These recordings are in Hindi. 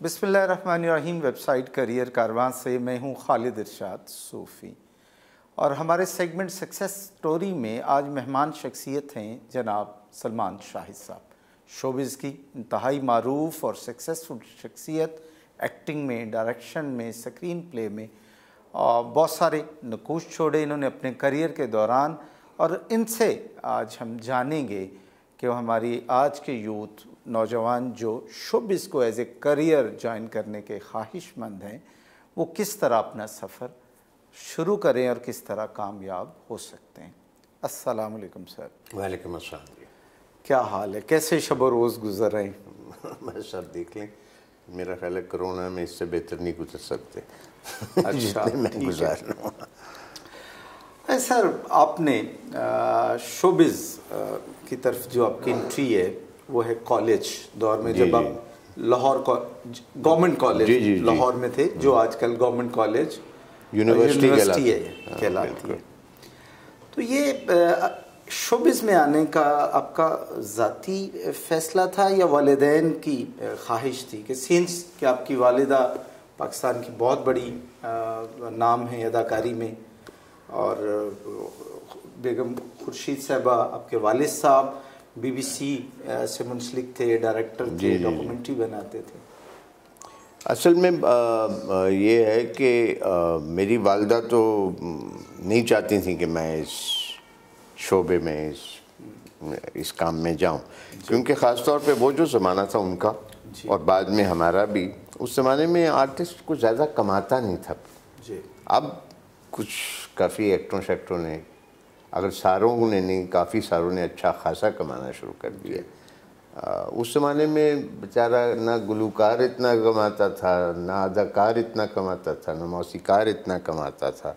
बिसमीम वेबसाइट करियर कारवां से मैं हूँ खालिद इरशाद सूफ़ी। और हमारे सेगमेंट सक्सेस स्टोरी में आज मेहमान शख्सियत हैं जनाब सलमान शाहिद साहब। शोबिज़ की इंतहाई मरूफ और सक्सेसफुल शख्सियत, एक्टिंग में, डायरेक्शन में, स्क्रीन प्ले में बहुत सारे नकूश छोड़े इन्होंने अपने करियर के दौरान। और इनसे आज हम जानेंगे कि हमारी आज के यूथ नौजवान जो शोबिस को एज ए करियर ज्वाइन करने के ख्वाहिशमंद हैं वो किस तरह अपना सफ़र शुरू करें और किस तरह कामयाब हो सकते हैं? अस्सलाम वालेकुम सर। वालेकुम अस्सलाम क्या हाल है? कैसे शब रोज़ गुजर रहे हैं? मैं सर देख लें मेरा ख्याल है कोरोना में इससे बेहतर नहीं गुजर सकते। अच्छा मैं गुजार रहा हूँ। सर आपने शोबिज़ की तरफ़ जो आपकी एंट्री है वो है कॉलेज दौर में जब आप लाहौर गवर्नमेंट कॉलेज लाहौर में थे जो आजकल गवर्नमेंट कॉलेज यूनिवर्सिटी है। कहलाती है। तो ये शोबिस में आने का आपका ज़ाती फ़ैसला था या वालदेन की ख्वाहिश थी कि सिंस कि आपकी वालदा पाकिस्तान की बहुत बड़ी नाम है अदाकारी में और बेगम खुर्शीद साहबा आपके वालिद साहब बीबीसी से मुंसलिक थे डायरेक्टर थे डॉक्यूमेंट्री बनाते थे। असल में आ, ये है कि मेरी वालदा तो नहीं चाहती थी कि मैं इस शोबे में इस इस काम में जाऊँ। क्योंकि ख़ास तौर पे वो जो ज़माना था उनका और बाद में हमारा भी उस ज़माने में आर्टिस्ट को ज़्यादा कमाता नहीं था। जी। अब कुछ काफ़ी एक्टरों शेक्टरों ने अगर सारों ने नहीं काफ़ी सारों ने अच्छा खासा कमाना शुरू कर दिया। उस ज़माने में बेचारा ना गुलूकार इतना कमाता था ना अदाकार इतना कमाता था ना मौसीकार इतना कमाता था।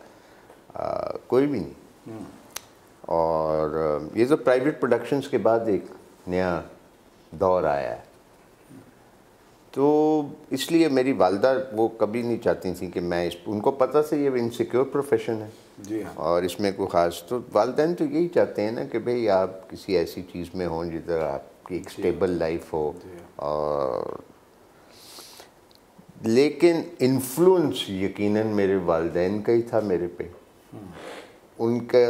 आ, कोई भी नहीं। हम्म। और ये तो प्राइवेट प्रोडक्शंस के बाद एक नया दौर आया है। तो इसलिए मेरी वालदा वो कभी नहीं चाहती थी कि मैं इस उनको पता से ये इनसिक्योर प्रोफेशन है। जी हाँ। और इसमें कोई ख़ास तो वालदेन तो यही चाहते हैं ना कि भाई आप किसी ऐसी चीज़ में हों जिधर आपकी एक स्टेबल लाइफ हो। हाँ। और लेकिन इन्फ्लुएंस यकीनन मेरे वालदेन का ही था मेरे पे। हम्म। उनके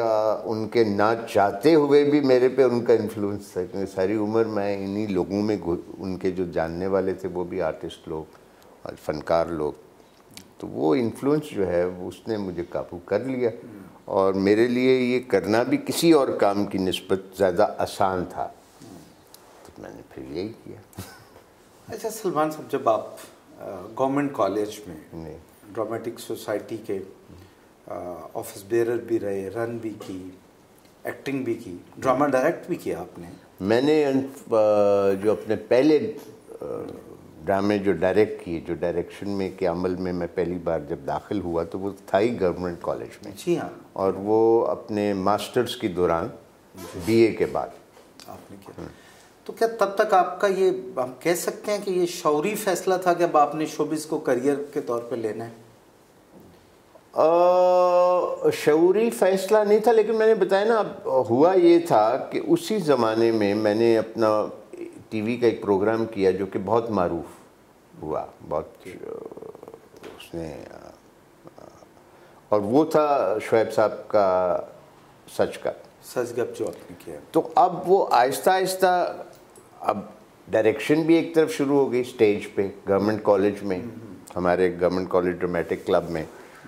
उनके ना चाहते हुए भी मेरे पे उनका इन्फ्लुएंस था क्योंकि सारी उम्र मैं इन्हीं लोगों में उनके जो जानने वाले थे वो भी आर्टिस्ट लोग और फनकार लोग। तो वो इन्फ्लुएंस जो है वो उसने मुझे काबू कर लिया। और मेरे लिए ये करना भी किसी और काम की नस्बत ज़्यादा आसान था। तो मैंने फिर यही किया। अच्छा सलमान साहब जब आप गवर्नमेंट कॉलेज में ड्रामेटिक सोसाइटी के ऑफ़िस बेरर भी रहे रन भी की एक्टिंग भी की ड्रामा डायरेक्ट भी किया आपने? मैंने जो अपने पहले ड्रामे जो डायरेक्ट किए जो डायरेक्शन में के अमल में मैं पहली बार जब दाखिल हुआ तो वो था ही गवर्नमेंट कॉलेज में। जी हाँ। और वो अपने मास्टर्स के दौरान बीए के बाद। आपने किया। हम्म। तो क्या तब तक आपका ये हम कह सकते हैं कि ये शौरी फैसला था कि अब आपने शोबिस को करियर के तौर पर लेना है? शौरी फैसला नहीं था लेकिन मैंने बताया ना हुआ ये था कि उसी ज़माने में मैंने अपना टीवी का एक प्रोग्राम किया जो कि बहुत मरूफ हुआ बहुत उसने और वो था शुएब साहब का सच का। सच गप जो आपने किया। तो अब वो आहिस्ता आहिस्ता अब डायरेक्शन भी एक तरफ़ शुरू हो गई स्टेज पे गवर्नमेंट कॉलेज में हम्म, हम्म। हमारे गवर्नमेंट कॉलेज ड्रामेटिक क्लब में।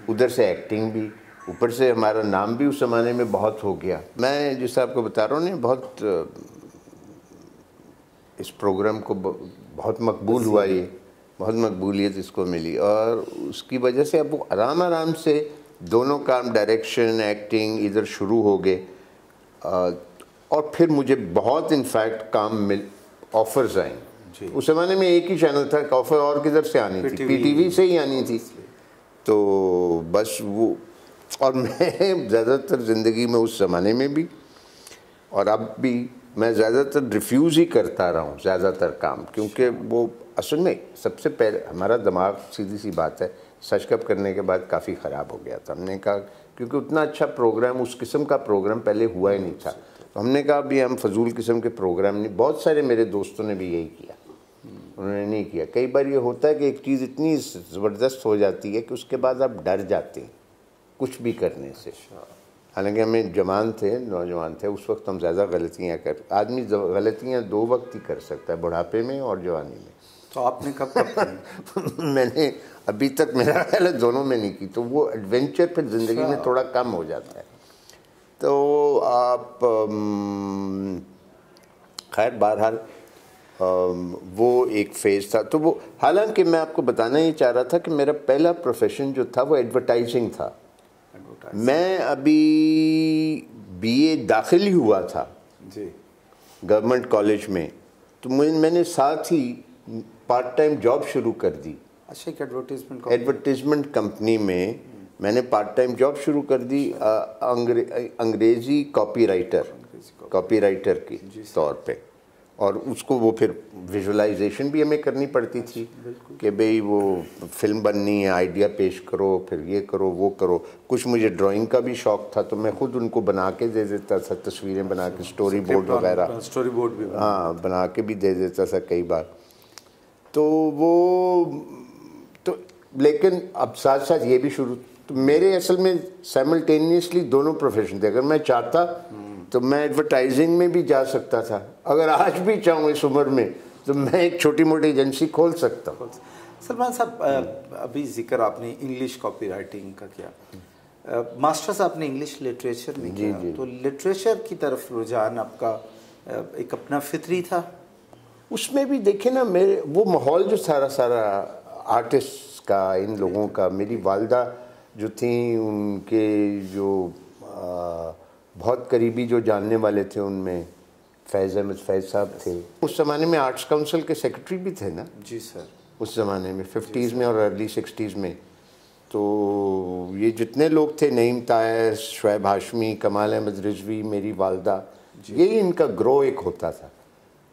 उधर से एक्टिंग भी ऊपर से हमारा नाम भी उस ज़माने में बहुत हो गया। मैं जिस आपको बता रहा हूँ ना बहुत इस प्रोग्राम को बहुत मकबूल हुआ ये। बहुत मकबूलियत इसको मिली और उसकी वजह से अब वो आराम आराम से दोनों काम डायरेक्शन एक्टिंग इधर शुरू हो गए। और फिर मुझे बहुत इनफैक्ट काम मिल ऑफर्स आए। उस ज़माने में एक ही चैनल था ऑफ़र और किधर से आनी थी? पीटीवी से ही आनी थी। तो बस वो, और मैं ज़्यादातर ज़िंदगी में उस ज़माने में भी, और अब भी मैं ज़्यादातर रिफ्यूज़ ही करता रहा हूँ, ज़्यादातर काम, क्योंकि वो असल में सबसे पहले, हमारा दिमाग सीधी सी बात है सच कप करने के बाद काफ़ी ख़राब हो गया था। हमने कहा, क्योंकि उतना अच्छा प्रोग्राम उस किस्म का प्रोग्राम पहले हुआ ही नहीं था। तो हमने कहा, अभी हम फजूल किस्म के प्रोग्राम नहीं, बहुत सारे मेरे दोस्तों ने भी यही किया। उन्होंने नहीं किया। कई बार ये होता है कि एक चीज़ इतनी ज़बरदस्त हो जाती है कि उसके बाद आप डर जाते हैं कुछ भी करने से। हालाँकि हमें जवान थे नौजवान थे उस वक्त हम ज़्यादा गलतियाँ कर आदमी गलतियाँ दो वक्त ही कर सकता है बुढ़ापे में और जवानी में। तो आपने कब कब मैंने अभी तक मेरा ख्याल है दोनों में नहीं की तो वो एडवेंचर फिर ज़िंदगी में अच्छा। थोड़ा कम हो जाता है। तो आप खैर बहरहाल वो एक फ़ेज़ था। तो वो हालाँकि मैं आपको बताना ही चाह रहा था कि मेरा पहला प्रोफेशन जो था वो एडवर्टाइजिंग था। मैं अभी बीए दाखिल ही हुआ था। जी। गवर्नमेंट कॉलेज में। तो मैंने साथ ही पार्ट टाइम जॉब शुरू कर दी। अच्छा एक एडवर्टीजमेंट एडवर्टीजमेंट कंपनी में मैंने पार्ट टाइम जॉब शुरू कर दी अंग्रे, अंग्रेज़ी कॉपी राइटर कॉपी राइटर की तौर पे। और उसको वो फिर विजुअलाइजेशन भी हमें करनी पड़ती थी कि भाई वो फ़िल्म बननी है आइडिया पेश करो फिर ये करो वो करो। कुछ मुझे ड्राइंग का भी शौक था तो मैं खुद उनको बना के दे देता था तस्वीरें बना के स्टोरी बोर्ड वगैरह। स्टोरी बोर्ड भी हाँ बना के भी दे देता था कई बार। तो वो तो लेकिन अब साथ साथ ये भी शुरू तो मेरे असल में साइमल्टेनियसली दोनों प्रोफेशन थे। अगर मैं चाहता तो मैं एडवर्टाइजिंग में भी जा सकता था। अगर आज भी चाहूँ इस उम्र में तो मैं एक छोटी मोटी एजेंसी खोल सकता हूँ। सलमान साहब अभी ज़िक्र आपने इंग्लिश कॉपी राइटिंग का किया। मास्टर्स आपने इंग्लिश लिटरेचर में जी, किया। जी। तो लिटरेचर की तरफ़ रुझान आपका एक अपना फितरी था? उसमें भी देखे ना मेरे वो माहौल जो सारा सारा आर्टिस्ट का इन लोगों का मेरी वालदा जो थी उनके जो आ, बहुत करीबी जो जानने वाले थे उनमें फैज़ अहमद फैज़ साहब थे। उस ज़माने में आर्ट्स काउंसिल के सेक्रेटरी भी थे ना? जी सर उस ज़माने में फिफ्टीज़ में और अर्ली सिक्सटीज़ में। तो ये जितने लोग थे नईम तायस शुएब हाशमी कमाल अहमद रिजवी मेरी वालदा यही इनका ग्रो एक होता था।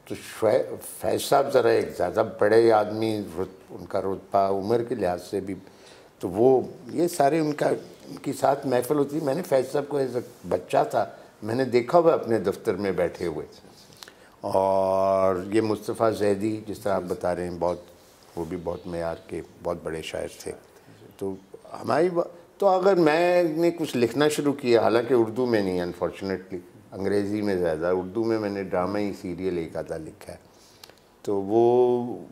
तो शुएब फैज साहब ज़रा एक ज़्यादा बड़े आदमी उनका रुतबा उम्र के लिहाज से भी तो वो ये सारे उनका उनकी साथ महफिल होती मैंने फैज साहब को एज बच्चा था मैंने देखा हुआ अपने दफ्तर में बैठे हुए। और ये मुस्तफ़ा जैदी जिस तरह आप बता रहे हैं बहुत वो भी बहुत मैार के बहुत बड़े शायर थे। तो हमारी तो अगर मैंने कुछ लिखना शुरू किया हालाँकि उर्दू में नहीं अनफॉर्चुनेटली अंग्रेज़ी में ज़्यादा उर्दू में मैंने ड्रामा ही सीरियल एक आधा लिखा है। तो वो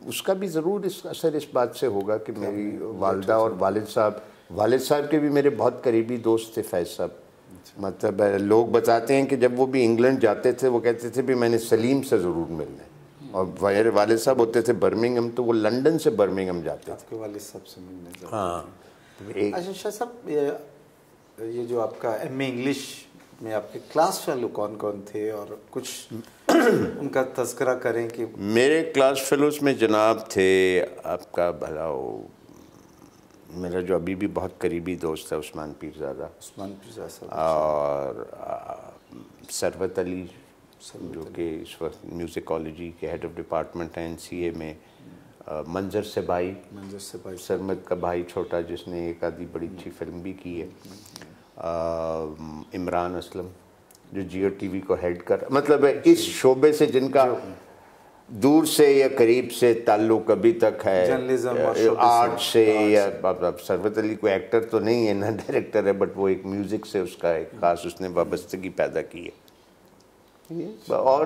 उसका भी ज़रूर इस असर इस बात से होगा कि मेरी वालदा और वालिद साहब वालिद साहब के भी मेरे बहुत करीबी दोस्त थे फैज साहब। मतलब लोग बताते हैं कि जब वो भी इंग्लैंड जाते थे वो कहते थे भी मैंने सलीम से ज़रूर मिलना है। और मेरे वालिद साहब होते थे बर्मिंगम तो वो लंदन से बर्मिंगम जाते थे। आपके वाले साहब से मिलने जाते हाँ। अच्छा शाह साहब ये ये जो आपका एमए इंग्लिश में आपके क्लास फेलो कौन कौन थे? और कुछ उनका तस्करा करें कि मेरे क्लास फेलोज में जनाब थे आपका भला वो मेरा जो अभी भी बहुत करीबी दोस्त है उस्मान पीरजादा उस्मान फिजा साहब और आ, सरवत अली जो कि इस वक्त म्यूज़िकोलॉजी के हेड ऑफ़ डिपार्टमेंट हैं एनसीए में। आ, मंजर से भाई। मंजर से भाई। सरमद का भाई छोटा जिसने एक आधी बड़ी अच्छी फ़िल्म भी की है। इमरान असलम जो जियो टीवी को हेड कर मतलब इस शोबे से जिनका दूर से या करीब से ताल्लुक अभी तक है। आर्ट से या अब अब सरवत अली कोई एक्टर तो नहीं है ना डायरेक्टर है बट वो एक म्यूज़िक से उसका एक खास उसने वाबस्तगी पैदा की है। और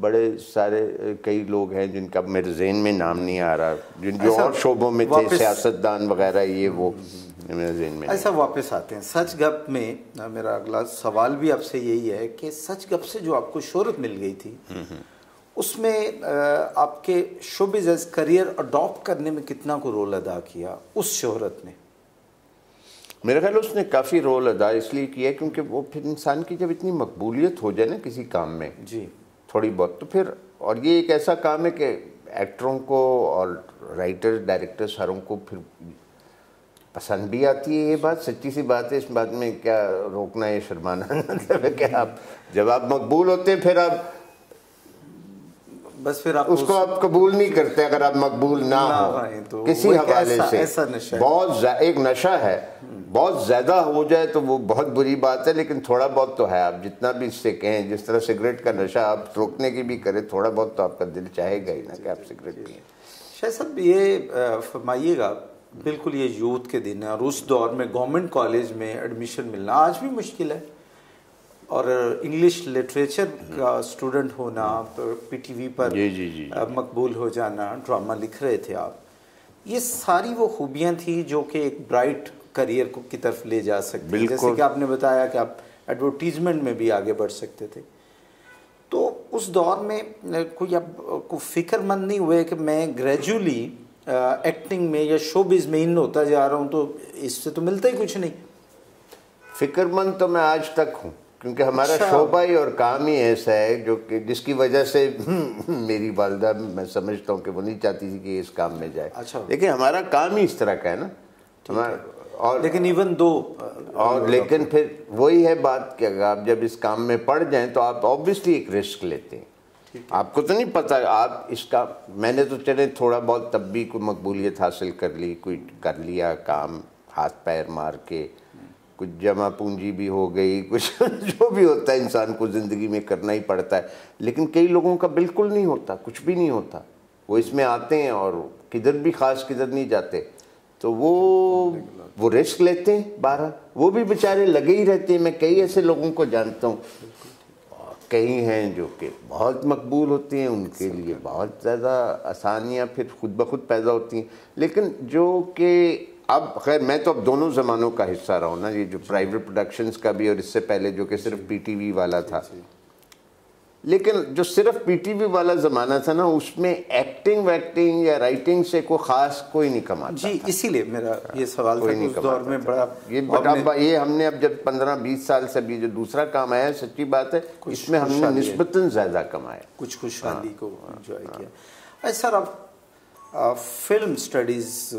बड़े सारे कई लोग हैं जिनका मेरे जहन में नाम नहीं आ रहा जिन जो और शोबों में थे सियासतदान वगैरह ये वो मेरे जहन में ऐसा वापस आते हैं। सच गप में मेरा अगला सवाल भी आपसे यही है कि सच गप से जो आपको शोहरत मिल गई थी उसमें आपके शोबिज करियर अडॉप्ट करने में कितना को रोल अदा किया उस शोहरत ने? मेरे ख्याल उसने काफ़ी रोल अदा इसलिए किया क्योंकि वो फिर इंसान की जब इतनी मकबूलियत हो जाए ना किसी काम में जी। थोड़ी बहुत तो फिर और ये एक ऐसा काम है कि एक्टरों को और राइटर्स डायरेक्टर्स सारों को फिर पसंद भी आती है ये बात। सच्ची सी बात है इस बात में क्या रोकना है शर्माना मतलब है कि आप जब आप मकबूल होते हैं फिर आप बस फिर आप उसको आप कबूल नहीं करते अगर आप मकबूल ना ना हो। तो। किसी हवाले ऐसा- से। ऐसा नशा बहुत एक नशा है। बहुत ज़्यादा हो जाए तो वो बहुत बुरी बात है लेकिन थोड़ा बहुत तो है। आप जितना भी इससे कहें जिस तरह सिगरेट का नशा आप रोकने की भी करें थोड़ा बहुत तो आपका दिल चाहेगा ही ना कि आप सिगरेट पिए। शाह सब ये फरमाइएगा बिल्कुल ये यूथ के दिन है। और उस दौर में गवर्नमेंट कॉलेज में एडमिशन मिलना आज भी मुश्किल है। और इंग्लिश लिटरेचर का स्टूडेंट होना पीटीवी पर जी जी जी मकबूल हो जाना ड्रामा लिख रहे थे आप ये सारी वो खूबियाँ थी जो कि एक ब्राइट करियर को की तरफ़ ले जा सकती जैसे कि आपने बताया कि आप एडवर्टीजमेंट में भी आगे बढ़ सकते थे। तो उस दौर में कोई अब को फिक्रमंद नहीं हुए कि मैं ग्रेजुअली एक्टिंग में या शोबिज में इन होता जा रहा हूँ तो इससे तो मिलता ही कुछ नहीं। फिक्रमंद तो मैं आज तक हूँ। क्योंकि हमारा अच्छा। शोभा ही और काम ही ऐसा है जो कि जिसकी वजह से मेरी वालदा मैं समझता हूँ कि वो नहीं चाहती थी कि इस काम में जाए। अच्छा। लेकिन हमारा काम ही इस तरह का है ना। हमारा और लेकिन इवन दो और लेकिन फिर वही है बात कि अगर आप जब इस काम में पड़ जाएँ तो आप ऑब्वियसली एक रिस्क लेते हैं। आपको तो नहीं पता आप इसका मैंने तो चले थोड़ा बहुत तब भी कोई मकबूलियत हासिल कर ली कोई कर लिया काम हाथ पैर मार के कुछ जमा पूंजी भी हो गई, कुछ जो भी होता है, इंसान को ज़िंदगी में करना ही पड़ता है। लेकिन कई लोगों का बिल्कुल नहीं होता, कुछ भी नहीं होता। वो इसमें आते हैं और किधर भी ख़ास किधर नहीं जाते। तो वो वो रिस्क लेते हैं बारह वो भी बेचारे लगे ही रहते हैं। मैं कई ऐसे लोगों को जानता हूँ। कई हैं जो कि बहुत मकबूल होते हैं, उनके लिए बहुत ज़्यादा आसानियाँ फिर खुद ब खुद पैदा होती हैं। लेकिन जो कि अब खैर मैं तो अब दोनों ज़मानों का हिस्सा रहा हूँ ना ये जो प्राइवेट प्रोडक्शंस का भी और इससे पहले जो कि सिर्फ़ पीटीवी वाला था। लेकिन जो सिर्फ़ पीटीवी वाला ज़माना था ना उसमें एक्टिंग वैक्टिंग या राइटिंग से कोई ख़ास कोई नहीं कमाता जी इसीलिए मेरा ये सवाल कोई नहीं उस दौर में बड़ा ये बड़ा ये हमने अब जब पंद्रह बीस साल से अभी जो दूसरा काम आया सच्ची बात है इसमें हमने निस्बतन ज़्यादा कमाया। कुछ खुशहाली हाँ, को इंजॉय हाँ। किया। सर अब फ़िल्म स्टडीज़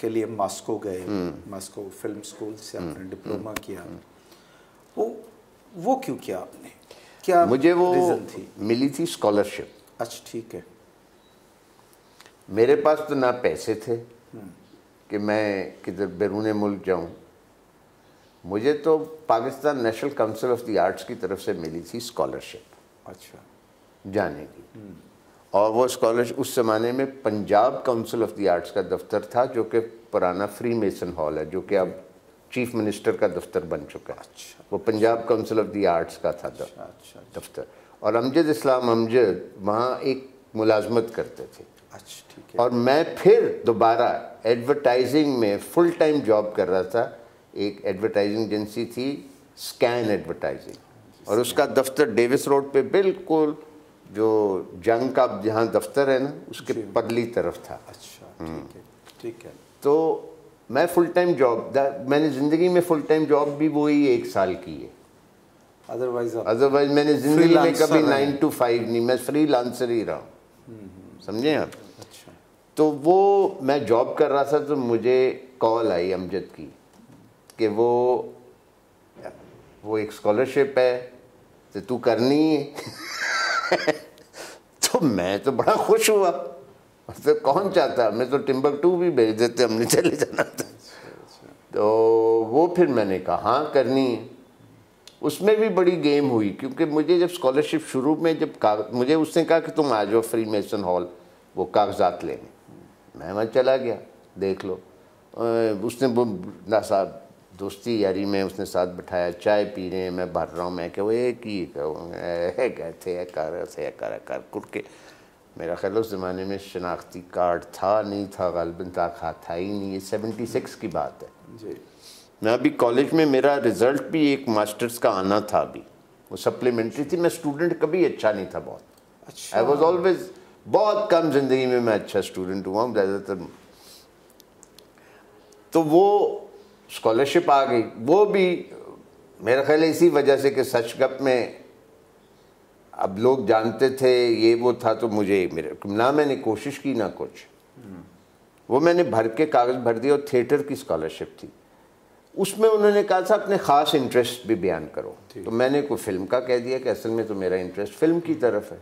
के लिए मॉस्को गए मॉस्को फ़िल्म स्कूल से आपने हम्म, डिप्लोमा हम्म, किया। हम्म। वो वो क्यों किया आपने? क्या मुझे वो थी? मिली थी स्कॉलरशिप अच्छा ठीक है। मेरे पास तो ना पैसे थे कि मैं किधर बैरून मुल्क जाऊँ। मुझे तो Pakistan national council of the arts की तरफ़ से मिली थी स्कॉलरशिप अच्छा। जाने की। और वो स्कॉलरशिप उस ज़माने में Punjab council of the arts का दफ्तर था जो कि पुराना फ्री मेसन हॉल है जो कि अब चीफ मिनिस्टर का दफ्तर बन चुका है। अच्छा। वो Punjab council of the arts का था अच्छा, अच्छा, दफ्तर। और अमजद इस्लाम अमजद वहाँ एक मुलाजमत करते थे। अच्छा ठीक है। और मैं फिर दोबारा एडवर्टाइजिंग में फुल टाइम जॉब कर रहा था। एक एडवर्टाइजिंग एजेंसी थी स्कैन एडवर्टाइजिंग और उसका दफ्तर डेविस रोड पे बिल्कुल जो जंग का जहाँ दफ्तर है ना उसके पदली तरफ़ था। अच्छा ठीक है ठीक है। तो मैं फुल टाइम जॉब मैंने ज़िंदगी में फुल टाइम जॉब भी वही एक साल की है। अदरवाइज़ अदरवाइज़ मैंने ज़िंदगी में कभी नाइन टू फाइव नहीं मैं फ्री लांसर ही रहा हूँ। समझे आप? अच्छा। तो वो मैं जॉब कर रहा था तो मुझे कॉल आई अमजद की कि वो वो एक स्कॉलरशिप है तो तू करनी है। तो मैं तो बड़ा खुश हुआ। तो कौन चाहता? मैं तो टिम्बर टू भी भेज देते, हमने चले जाना था। तो वो फिर मैंने कहा हाँ करनी है। उसमें भी बड़ी गेम हुई, क्योंकि मुझे जब स्कॉलरशिप शुरू में जब मुझे उसने कहा कि तुम आ जाओ फ्री मेसन हॉल वो कागजात लेने। मैं वहाँ चला गया, देख लो। उसने ना साहब दोस्ती यारी में उसने साथ बिठाया चाय पी रहे हैं मैं भर रहा हूँ मैं क्या वो एक ही थे कर से कर कर कुट के। मेरा ख्याल उस ज़माने में शनाख्ती कार्ड था नहीं था गालबन था था ही नहीं ये सेवेंटी सिक्स की बात है। जी। मैं अभी कॉलेज में मेरा रिज़ल्ट भी एक मास्टर्स का आना था अभी। वो सप्लीमेंट्री थी मैं स्टूडेंट कभी अच्छा नहीं था बहुत। अच्छा। आई वॉज़ ऑलवेज बहुत कम ज़िंदगी में मैं अच्छा स्टूडेंट हुआ हूँ ज़्यादातर। तो वो स्कॉलरशिप आ गई। वो भी मेरा ख्याल इसी वजह से कि सच गप में अब लोग जानते थे ये वो था तो मुझे मेरे ना मैंने कोशिश की ना कुछ। वो मैंने भर के कागज़ भर दिए और थिएटर की स्कॉलरशिप थी। उसमें उन्होंने कहा था अपने ख़ास इंटरेस्ट भी बयान करो। तो मैंने को फ़िल्म का कह दिया कि असल में तो मेरा इंटरेस्ट फ़िल्म की तरफ़ है।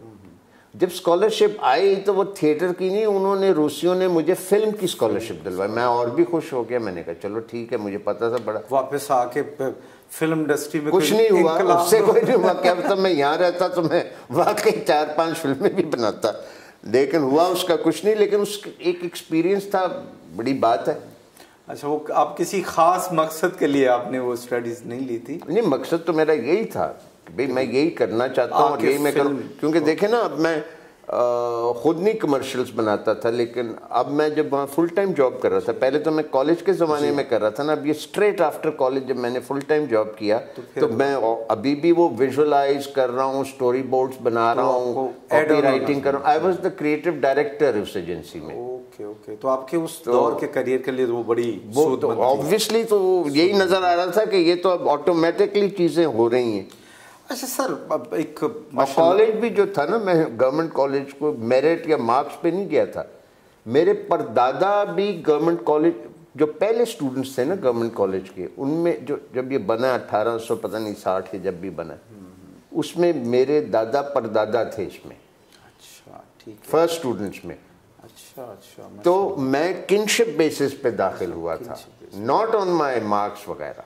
जब स्कॉलरशिप आई तो वो थिएटर की नहीं उन्होंने रूसियों ने मुझे फ़िल्म की स्कॉलरशिप दिलवाई। मैं और भी खुश हो गया मैंने कहा चलो ठीक है मुझे पता था बड़ा वापस आके फ़िल्म इंडस्ट्री में कुछ नहीं हुआ उससे कोई नहीं हुआ क्या मतलब मैं यहाँ रहता तो मैं वाकई चार पाँच फ़िल्में भी बनाता। लेकिन हुआ उसका कुछ नहीं लेकिन उस एक एक्सपीरियंस था बड़ी बात है। अच्छा वो आप किसी खास मकसद के लिए आपने वो स्टडीज़ नहीं ली थी? नहीं मकसद तो मेरा यही था भाई मैं यही करना चाहता हूँ और यही मैं करूँ। क्योंकि देखे ना अब मैं खुद नहीं कमर्शियल्स बनाता था लेकिन अब मैं जब वहाँ फुल टाइम जॉब कर रहा था पहले तो मैं कॉलेज के ज़माने में कर रहा था ना अब ये स्ट्रेट आफ्टर कॉलेज जब मैंने फुल टाइम जॉब किया तो, तो मैं अभी भी वो विजुअलाइज कर रहा हूँ स्टोरी बोर्ड्स बना रहा हूँ कॉपी राइटिंग कर रहा हूँ। I was the creative director उस एजेंसी में। ओके ओके तो आपके उस तो, दौर के करियर के लिए वो बड़ी वो तो ऑब्वियसली तो यही नज़र आ रहा था कि ये तो अब ऑटोमेटिकली चीज़ें हो रही हैं। अच्छा सर एक कॉलेज भी जो था ना मैं गवर्नमेंट कॉलेज को मेरिट या मार्क्स पे नहीं गया था। मेरे परदादा भी गवर्नमेंट कॉलेज जो पहले स्टूडेंट्स थे ना गवर्नमेंट कॉलेज के उनमें जो जब ये बना अठारह सौ पता नहीं साठ या जब भी बना उसमें मेरे दादा परदादा थे इसमें। अच्छा ठीक फ़र्स्ट स्टूडेंट्स में। अच्छा अच्छा तो मैं किनशिप बेसिस पे दाखिल हुआ था। नॉट ऑन माई मार्क्स वगैरह।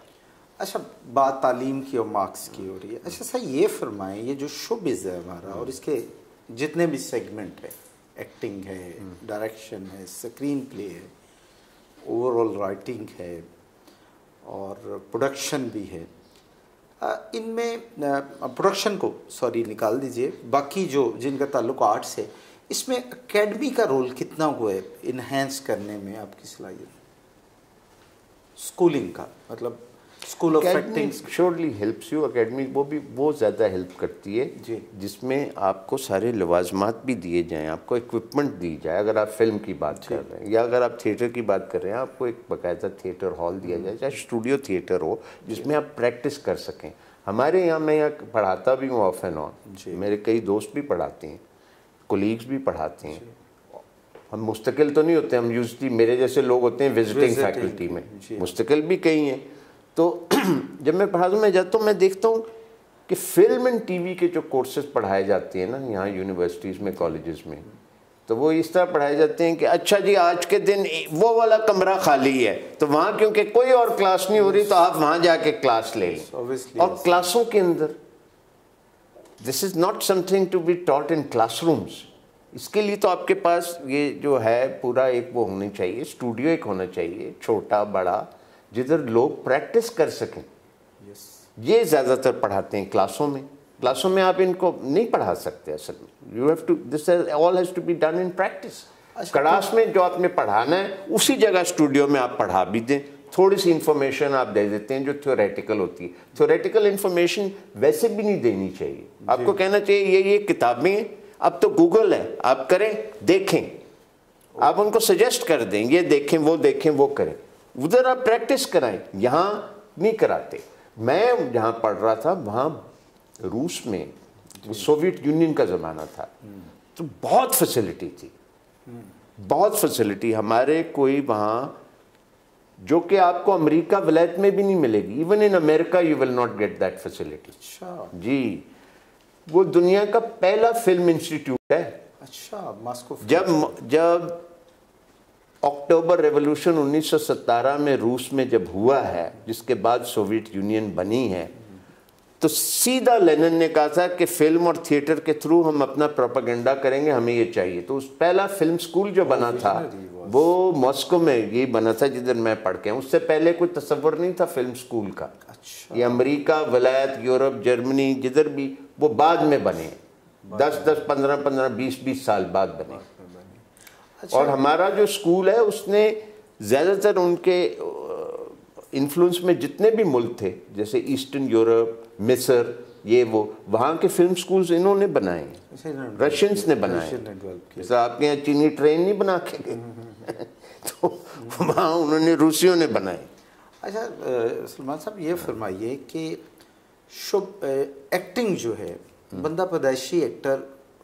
अच्छा बात तालीम की और मार्क्स की हो रही है। अच्छा सर ये फरमाएँ ये जो शोबिज़ है हमारा और इसके जितने भी सेगमेंट है एक्टिंग है डायरेक्शन है स्क्रीन प्ले है ओवरऑल राइटिंग है और प्रोडक्शन भी है इनमें प्रोडक्शन को सॉरी निकाल दीजिए। बाकी जो जिनका ताल्लुक आर्ट से इसमें एकेडमी का रोल कितना हुआ है इन्हेंस करने में आपकी सलाहियत? स्कूलिंग का मतलब school of surely helps you academy वो भी वो ज़्यादा हेल्प करती है जी। जिसमें आपको सारे लवाजमात भी दिए जाएँ आपको इक्विपमेंट दी जाए अगर आप फ़िल्म की बात कर रहे हैं या अगर आप थिएटर की बात कर रहे हैं आपको एक बाकायदा थिएटर हॉल दिया जाए चाहे स्टूडियो थिएटर हो जिसमें आप प्रैक्टिस कर सकें। हमारे यहाँ मैं यहाँ पढ़ाता भी हूँ ऑफ़ एंड ऑन मेरे कई दोस्त भी पढ़ाते हैं कोलीग्स भी पढ़ाते हैं। हम मुस्तकिल तो नहीं होते हम यूजली मेरे जैसे लोग होते हैं विजिटिंग फैकल्टी में। मुस्तकिल भी कई हैं। तो जब मैं पढ़ाता में जाता हूँ मैं देखता हूँ कि फ़िल्म एंड टीवी के जो कोर्सेज पढ़ाए जाते हैं ना यहाँ यूनिवर्सिटीज़ में कॉलेजेस में तो वो इस तरह पढ़ाए जाते हैं कि अच्छा जी आज के दिन वो वाला कमरा खाली है तो वहाँ क्योंकि कोई और क्लास नहीं हो रही तो आप वहाँ जाके क्लास ले लें। और क्लासों के अंदर this is not something to be taught in classrooms इसके लिए तो आपके पास ये जो है पूरा एक वो होनी चाहिए स्टूडियो एक होना चाहिए छोटा बड़ा जिधर लोग प्रैक्टिस कर सकें। Yes. ये ज़्यादातर पढ़ाते हैं क्लासों में। क्लासों में आप इनको नहीं पढ़ा सकते असल में। You have to this all has to be done in practice class में जो आपने पढ़ाना है उसी जगह स्टूडियो में आप पढ़ा भी दें। थोड़ी सी इंफॉर्मेशन आप दे देते हैं जो थ्योरेटिकल होती है। थ्योरेटिकल इंफॉर्मेशन वैसे भी नहीं देनी चाहिए। आपको कहना चाहिए ये ये किताबें अब तो गूगल है। आप करें देखें। आप उनको सजेस्ट कर दें ये देखें वो देखें वो करें। उधर आप प्रैक्टिस कराएँ। यहाँ नहीं कराते। मैं जहाँ पढ़ रहा था वहाँ रूस में सोवियत यूनियन का ज़माना था। तो बहुत फैसिलिटी थी। बहुत फैसिलिटी हमारे कोई वहाँ जो कि आपको अमेरिका वलैत में भी नहीं मिलेगी। Even in America you will not get that facility अच्छा। जी। वो दुनिया का पहला फ़िल्म इंस्टीट्यूट है। अच्छा मास्को जब जब अक्टूबर रेवोल्यूशन 1917 में रूस में जब हुआ है जिसके बाद सोवियत यूनियन बनी है तो सीधा लेनिन ने कहा था कि फ़िल्म और थिएटर के थ्रू हम अपना प्रोपागेंडा करेंगे हमें ये चाहिए। तो उस पहला फ़िल्म स्कूल जो बना था वो मॉस्को में ये बना था जिधर मैं पढ़ के उससे पहले कोई तस्वर नहीं था फ़िल्म स्कूल का। अच्छा। ये अमेरिका वलायत यूरोप जर्मनी जिधर भी वो बाद में बने। दस दस पंद्रह पंद्रह बीस बीस साल बाद बने। अच्छा। और हमारा जो स्कूल है उसने ज़्यादातर उनके इन्फ्लुएंस में जितने भी मुल्क थे जैसे ईस्टर्न यूरोप मिस्र ये वो वहाँ के फ़िल्म स्कूल्स इन्होंने बनाए। रशियंस ने बनाए। जैसे आपके यहाँ चीनी ट्रेन नहीं बना के गए तो वहाँ उन्होंने रूसियों ने बनाए। अच्छा सलमान साहब ये फरमाइए कि शुभ एक्टिंग जो है बंदा पैदाइशी एक्टर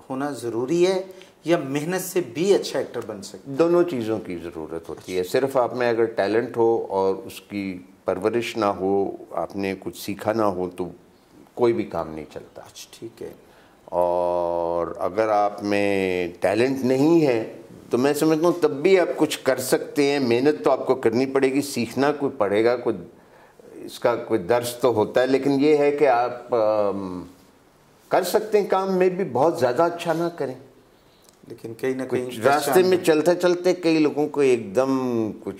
होना ज़रूरी है या मेहनत से भी अच्छा एक्टर बन सकते दोनों चीज़ों की ज़रूरत होती है। सिर्फ़ आप में अगर टैलेंट हो और उसकी परवरिश ना हो आपने कुछ सीखा ना हो तो कोई भी काम नहीं चलता। अच्छा ठीक है। और अगर आप में टैलेंट नहीं है तो मैं समझता हूँ तब भी आप कुछ कर सकते हैं। मेहनत तो आपको करनी पड़ेगी सीखना कोई पड़ेगा कोई इसका कोई दर्ज तो होता है लेकिन ये है कि आप आ, कर सकते हैं काम में भी बहुत ज़्यादा अच्छा ना करें। लेकिन कहीं ना कहीं रास्ते में चलते चलते कई लोगों को एकदम कुछ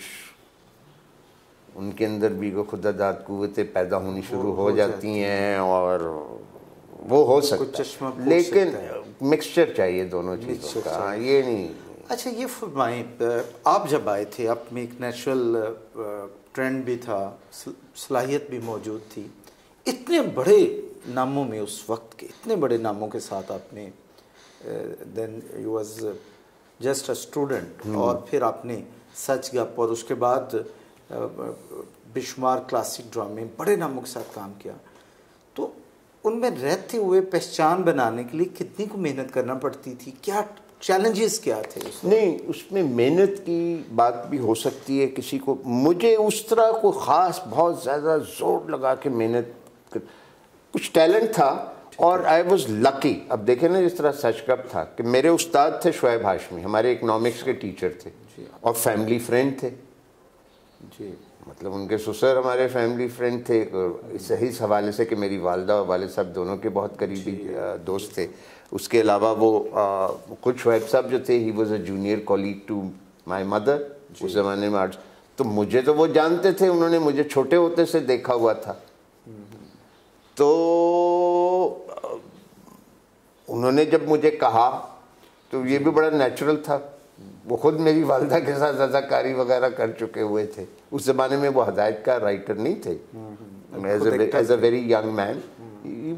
उनके अंदर भी को खुदा दाद कुतें पैदा होनी शुरू हो, हो जाती हैं। और वो हो सकता है। लेकिन मिक्सचर चाहिए दोनों चीज़ों का। ये नहीं। अच्छा ये फरमाएँ आप जब आए थे आप में एक नेचुरल ट्रेंड भी था सलाहियत भी मौजूद थी। इतने बड़े नामों में उस वक्त के इतने बड़े नामों के साथ आपने then you was just a student और फिर आपने सच गप और उसके बाद बेशुमार क्लासिक ड्रामे बड़े नामों के साथ काम किया। तो उनमें रहते हुए पहचान बनाने के लिए कितनी को मेहनत करना पड़ती थी? क्या चैलेंजेस क्या थे उसमें? नहीं उसमें मेहनत की बात भी हो सकती है किसी को। मुझे उस तरह को ख़ास बहुत ज़्यादा ज़ोर लगा के मेहनत कुछ टैलेंट था और आई वॉज़ लकी अब देखे ना जिस तरह सच कब था कि मेरे उस्ताद थे शुएब हाशमी हमारे इकनॉमिक्स के टीचर थे और फैमिली फ्रेंड थे। जी। मतलब उनके ससुर हमारे फैमिली फ्रेंड थे। सही इस हवाले से कि मेरी वालदा और वाले साहब दोनों के बहुत करीबी दोस्त थे। उसके अलावा वो खुद शुएब साहब जो थे he was a junior colleague to my mother उस ज़माने में। आर्ट्स तो मुझे तो वो जानते थे उन्होंने मुझे छोटे होते से देखा हुआ था। तो उन्होंने जब मुझे कहा तो ये भी बड़ा नेचुरल था। वो खुद मेरी वालदा के साथ अदाकारी वगैरह कर चुके हुए थे। उस ज़माने में वो हदायत का राइटर नहीं थे। As a very young man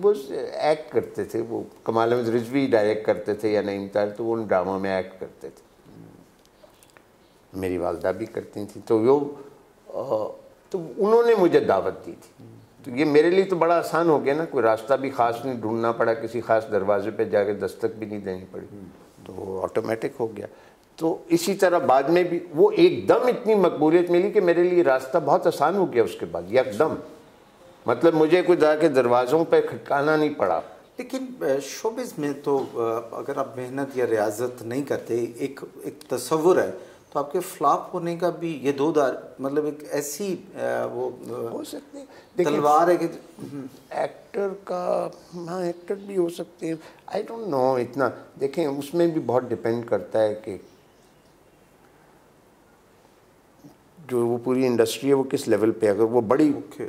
वो एक्ट करते थे। वो कमाल अहमद रिजवी डायरेक्ट करते थे या नहीं था तो वो उन ड्रामों में एक्ट करते थे। मेरी वालदा भी करती थी। तो वो तो उन्होंने मुझे दावत दी थी। तो ये मेरे लिए तो बड़ा आसान हो गया ना कोई रास्ता भी खास नहीं ढूंढना पड़ा किसी खास दरवाजे पे जाके दस्तक भी नहीं देनी पड़ी। तो ऑटोमेटिक हो गया। तो इसी तरह बाद में भी वो एकदम इतनी मकबूलियत मिली कि मेरे लिए रास्ता बहुत आसान हो गया उसके बाद एकदम मतलब मुझे कोई जाके दरवाज़ों पर खटकाना नहीं पड़ा। लेकिन शोबिस में तो अगर आप मेहनत या रियाजत नहीं करते एक एक तस्वुर है तो आपके फ्लॉप होने का भी ये दो दार मतलब एक ऐसी वो हो सकते तलवार है कि एक्टर का हाँ एक्टर भी हो सकते हैं। आई डोंट नो इतना। देखें उसमें भी बहुत डिपेंड करता है कि जो वो पूरी इंडस्ट्री है वो किस लेवल पे अगर वो बड़ी okay.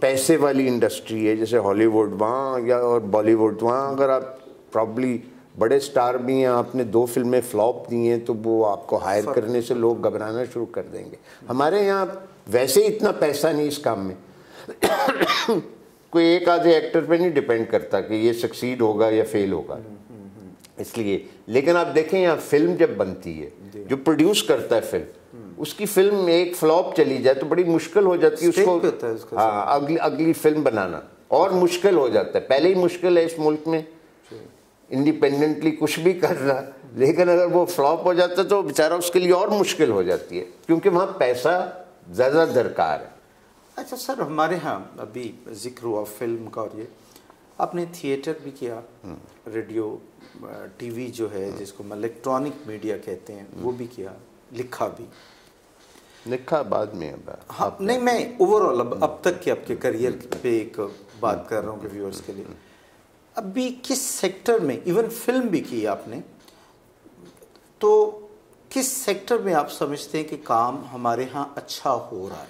पैसे वाली इंडस्ट्री है जैसे हॉलीवुड वहाँ या और बॉलीवुड वहाँ अगर आप प्रॉब्ली बड़े स्टार भी हैं आपने दो फ़िल्में फ्लॉप दी हैं तो वो आपको हायर करने से लोग घबराना शुरू कर देंगे। हमारे यहाँ वैसे इतना पैसा नहीं इस काम में। कोई एक आधे एक्टर पे नहीं डिपेंड करता कि ये सक्सीड होगा या फेल होगा। इसलिए लेकिन आप देखें यहाँ फ़िल्म जब बनती है जो। प्रोड्यूस करता है फ़िल्म उसकी फ़िल्म एक फ्लॉप चली जाए तो बड़ी मुश्किल हो जाती है उसको हाँ अगली अगली फ़िल्म बनाना। और मुश्किल हो जाता है। पहले ही मुश्किल है इस मुल्क में। इंडिपेंडेंटली कुछ भी कर रहा लेकिन अगर वो फ्लॉप हो जाता तो बेचारा उसके लिए और मुश्किल हो जाती है क्योंकि वहाँ पैसा ज़्यादा दरकार है। अच्छा सर हमारे यहाँ अभी ज़िक्र हुआ फ़िल्म का और ये आपने थिएटर भी किया हम्म। रेडियो टीवी जो है हम्म। जिसको हम इलेक्ट्रॉनिक मीडिया कहते हैं वो भी किया लिखा भी। लिखा बाद में अब हाँ नहीं मैं ओवरऑल अब अब तक के आपके करियर पे एक बात कर रहा हूँ व्यूअर्स के लिए। अभी किस सेक्टर में इवन फ़िल्म भी की आपने तो किस सेक्टर में आप समझते हैं कि काम हमारे यहाँ अच्छा हो रहा है?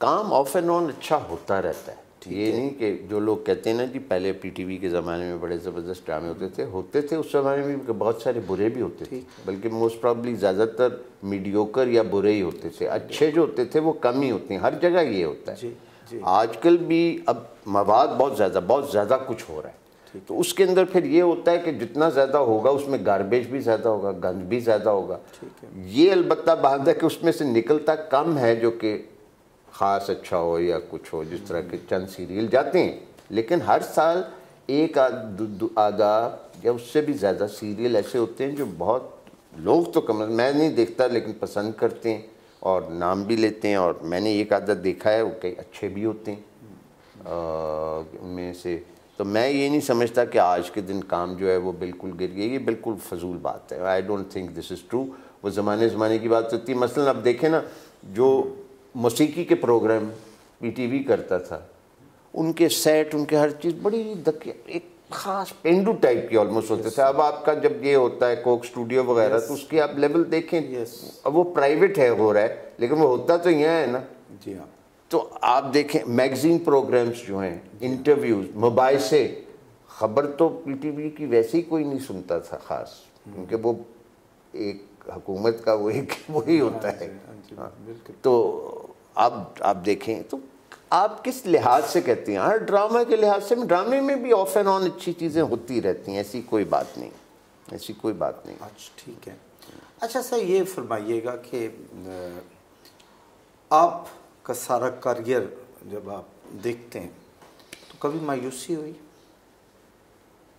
काम ऑफ़ एंड ऑन अच्छा होता रहता है। ये नहीं कि जो लोग कहते हैं ना जी पहले पीटीवी के ज़माने में बड़े ज़बरदस्त ड्रामे होते थे होते थे उस ज़माने में बहुत सारे बुरे भी होते थे। बल्कि मोस्ट प्रॉब्ली ज़्यादातर मीडियोकर या बुरे ही होते थे। अच्छे जो होते थे वो कम ही होते हैं हर जगह ये होता है। आजकल भी अब मवाद बहुत ज़्यादा बहुत ज़्यादा कुछ हो रहा है। तो उसके अंदर फिर ये होता है कि जितना ज़्यादा होगा उसमें गार्बेज भी ज़्यादा होगा गंद भी ज़्यादा होगा। ये अलबत्ता बात है कि उसमें से निकलता कम है जो कि ख़ास अच्छा हो या कुछ हो जिस तरह के चंद सीरियल जाते हैं। लेकिन हर साल एक आधा या उससे भी ज़्यादा सीरियल ऐसे होते हैं जो बहुत लोग तो कम मैं नहीं देखता लेकिन पसंद करते हैं। और नाम भी लेते हैं और मैंने एक आदत देखा है, वो कई अच्छे भी होते हैं। उनमें से तो मैं ये नहीं समझता कि आज के दिन काम जो है वो बिल्कुल गिर गया, ये बिल्कुल फजूल बात है। I don't think this is true वो ज़माने ज़माने की बात होती है। मसलन अब देखें ना, जो मौसीकी के प्रोग्राम पी टी वी करता था, उनके सेट उनके हर चीज़ बड़ी एक खास पेंडू टाइप की ऑलमोस्ट होते थे। अब आपका जब ये होता है कोक स्टूडियो वगैरह तो उसकी आप लेवल देखें। Yes. अब वो प्राइवेट है हो रहा है लेकिन वो होता तो यहाँ है ना। जी हाँ। तो आप देखें मैगजीन प्रोग्राम्स जो हैं इंटरव्यूज़ मोबाइल से खबर तो पीटीवी की वैसे ही कोई नहीं सुनता था खास। क्योंकि वो एक हुकूमत का वो एक वही होता है। हाँ जी, हाँ। बिल्कुल। तो आप आप देखें तो आप किस लिहाज से कहती हैं? हर ड्रामा के लिहाज से ड्रामे में भी ऑफ़ एंड ऑन अच्छी चीज़ें होती रहती हैं ऐसी कोई बात नहीं। ऐसी कोई बात नहीं। अच्छा ठीक है। अच्छा सर ये फरमाइएगा कि आपका सारा करियर जब आप देखते हैं तो कभी मायूसी हुई?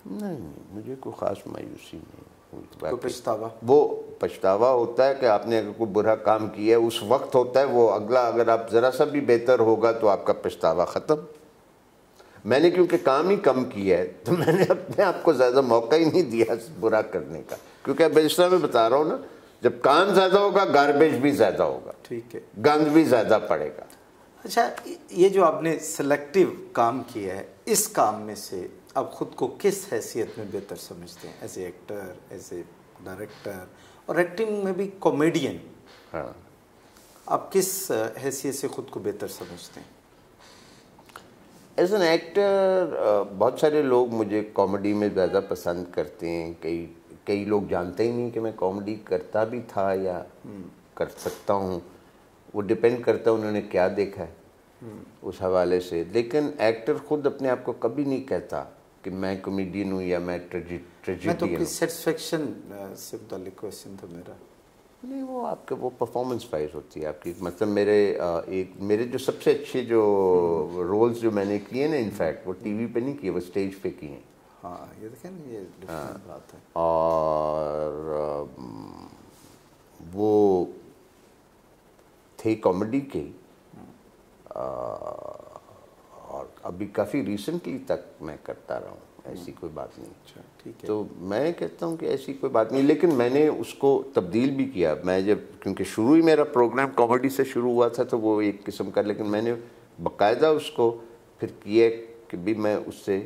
नहीं मुझे कोई ख़ास मायूसी नहीं। हुई पछतावा। वो पछतावा होता है कि आपने अगर कोई बुरा काम किया है उस वक्त होता है वो अगला अगर आप ज़रा सा भी बेहतर होगा तो आपका पछतावा ख़त्म। मैंने क्योंकि काम ही कम किया है तो मैंने अपने आप को ज़्यादा मौका ही नहीं दिया बुरा करने का। क्योंकि अब इस तरह मैं बता रहा हूँ ना जब काम ज़्यादा होगा गार्बेज भी ज़्यादा होगा। ठीक है। गंद भी ज़्यादा पड़ेगा। अच्छा ये जो आपने सेलेक्टिव काम किया है इस काम में से आप खुद को किस हैसियत में बेहतर समझते हैं? As a actor as a director और एक्टिंग में भी कॉमेडियन हाँ। आप किस हैसियत से खुद को बेहतर समझते हैं? एज एन एक्टर बहुत सारे लोग मुझे कॉमेडी में ज़्यादा पसंद करते हैं। कई कई लोग जानते ही नहीं कि मैं कॉमेडी करता भी था या कर सकता हूँ। वो डिपेंड करता है उन्होंने क्या देखा है उस हवाले से। लेकिन एक्टर खुद अपने आप को कभी नहीं कहता। कि मैं कॉमेडियन हूँ या मैं मैं तो सेटिस्फेक्शन से मुतालिक क्वेश्चन था मेरा। नहीं वो आपके वो परफॉर्मेंस वाइज होती है आपकी। मतलब मेरे एक मेरे जो सबसे अच्छे जो रोल्स जो मैंने किए ना इनफैक्ट वो टीवी पे नहीं किए वो स्टेज पे किए हैं। हाँ ये देखें ना, ये डिफरेंट बात है। और वो थे कॉमेडी के अ, और अभी काफ़ी रिसेंटली तक मैं करता रहा हूँ ऐसी कोई बात नहीं। अच्छा ठीक है। तो मैं कहता हूँ कि ऐसी कोई बात नहीं लेकिन मैंने उसको तब्दील भी किया। मैं जब क्योंकि शुरू ही मेरा प्रोग्राम कॉमेडी से शुरू हुआ था तो वो एक किस्म का लेकिन मैंने बाकायदा उसको फिर किया कि भी मैं उससे